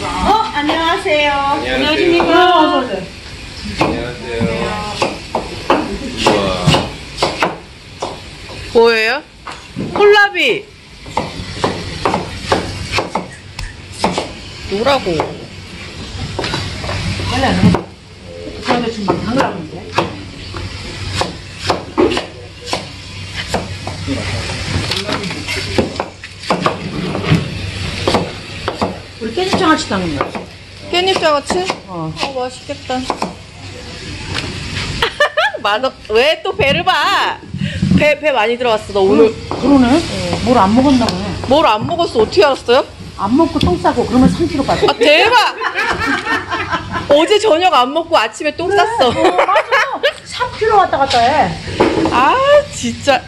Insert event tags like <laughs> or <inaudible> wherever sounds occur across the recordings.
어, 안녕하세요. 안녕하십니까. 오세요. 안녕하세요. 우와. 뭐예요? 콜라비. 뭐라고? 빨리 안 해. 그런데 지금 막 당근하고 있는데. 깨집장아찌 담은 거야. 깻잎 장아찌? 어. 어, 맛있겠다. <laughs> 맛없, 왜또 배를 봐? 배, 배 많이 들어왔어, 너 오늘. 그러네. 뭘 안 먹었나 보네. 뭘 안 먹었어? 어떻게 알았어요? 안 먹고 똥 싸고 그러면 3kg 빠져. 아, 대박! 어제 저녁 안 먹고 아침에 똥 쌌어. 어, 맞아. 3kg 왔다 갔다 해. 아, 진짜.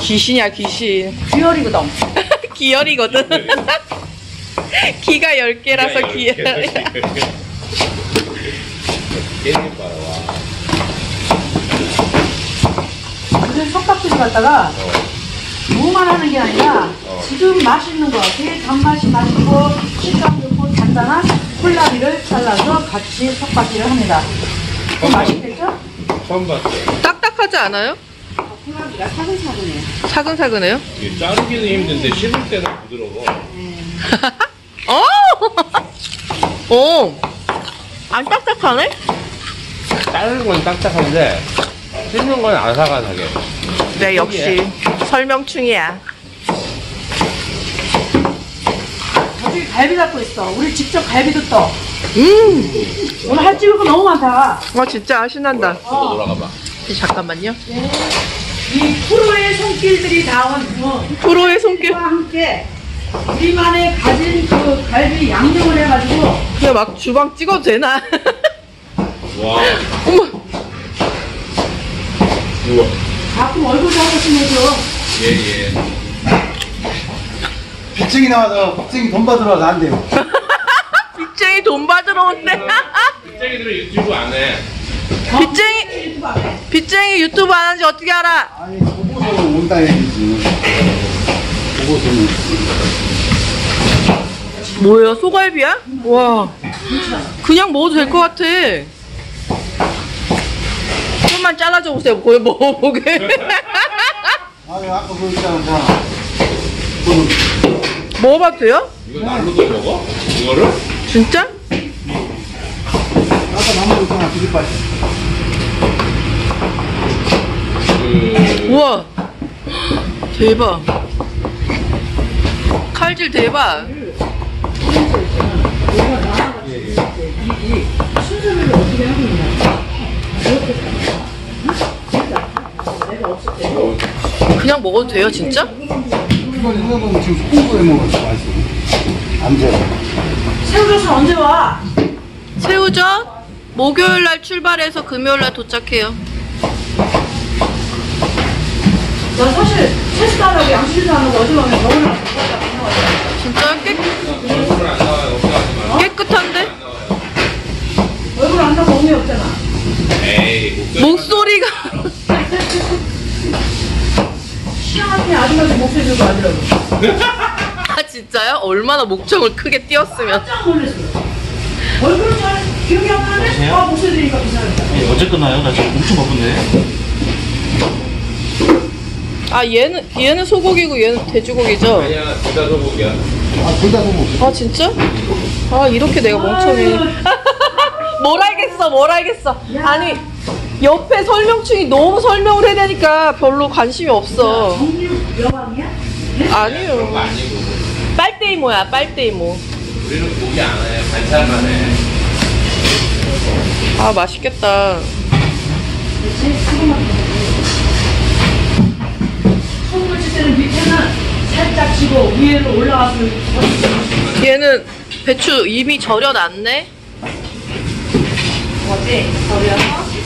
귀신이야, 귀신. 듀얼이거든. 기열이거든. 기가 10개라서 기열. 깻잎 봐라, 와. 요즘 석박들이 갔다가 뭐만 하는 게 아니라 지금 맛있는 거, 되게 단맛이 맛있고 식감 좋고 단단한 콜라비를 잘라서 같이 석박기를 합니다. 맛있겠죠? 처음 봤어요. 딱딱하지 않아요? 사근사근해요. 사근사근해요? 이게 자르기는 힘든데 씹을 때는 부드러워. 어! <laughs> 어! 안 딱딱하네? 자르는 건 딱딱한데 씹는 건 아삭아삭해. 네, 역시. 설명충이야. 저기 갈비 갖고 있어. 우리 직접 갈비도 떠. 음! 오늘 할 찍을 거 너무 많다. 와, 진짜 신난다. 또 돌아가봐. 잠깐만요. 이 프로의 손길들이 닿은 어, 프로의 손길. 과 함께 우리만의 가진 그 갈비 양념을 해가지고 그냥 막 주방 찍어도 되나? 와. 어머! 우와. 가끔 얼굴 잡으시면서 예, 예. 빚쟁이 나와서 빚쟁이 돈 받으러 와서 안 돼요. <laughs> 빚쟁이 돈 받으러 온대. 빚쟁이들은 유튜브 안 해. 빚쟁이, 빚쟁이 유튜브 안 하는지 어떻게 알아? 아니 보고서는 온다 해야지. 보고서는. 뭐예요? 소갈비야? 와. 그냥 먹어도 될 것 같아. 좀만 잘라줘 보세요. 보여 먹어보게. <laughs> 아니 아까 그 있잖아 뭐. 먹어봐도 돼요? 이거 날로도 먹어? 이거를? 진짜? 아까 나무 있잖아 비빔밥. 우와. 대박. 칼질 대박. 그냥 먹어도 돼요, 진짜? 이거 이거 보면 지금 소금구이 먹었어 맛있어. 안 돼. 새우젓은 언제 와? 새우젓 목요일 날 출발해서 금요일 날 도착해요. 난 사실 채식도 안 하고 양식도 안 하고 어지러우면 너무나 먹었다 진짜 깨. 깨끗한데? 얼굴 안 타고 의미 없잖아 에이, 목소리. 목소리가 시장한테 아줌마도 목소리 들고 와더라고 <laughs> 아 진짜요? 얼마나 목청을 크게 띄웠으면 깜짝 놀랐어 얼굴은 잘 기억이 안 나는데 아 목소리 들으니까 이상하다 예, 언제 끝나요? 나 지금 엄청 바쁜데. 아 얘는 얘는 소고기고 얘는 돼지고기죠? 아니야, 둘 다 소고기야. 아둘 다 소금. 아 진짜? 아 이렇게 내가 멍청해 <laughs> 뭘 알겠어 뭘 알겠어 아니 옆에 설명충이 너무 설명을 해야 되니까 별로 관심이 없어 아니요 아니고. 빨대 이모야 빨대 이모 우리는 고기 안 해. 반찬만 해. 아 맛있겠다 때는 밑에는 살짝 치고 위에로 올라가서 얘는 배추 이미 절여놨네 어때? 버려서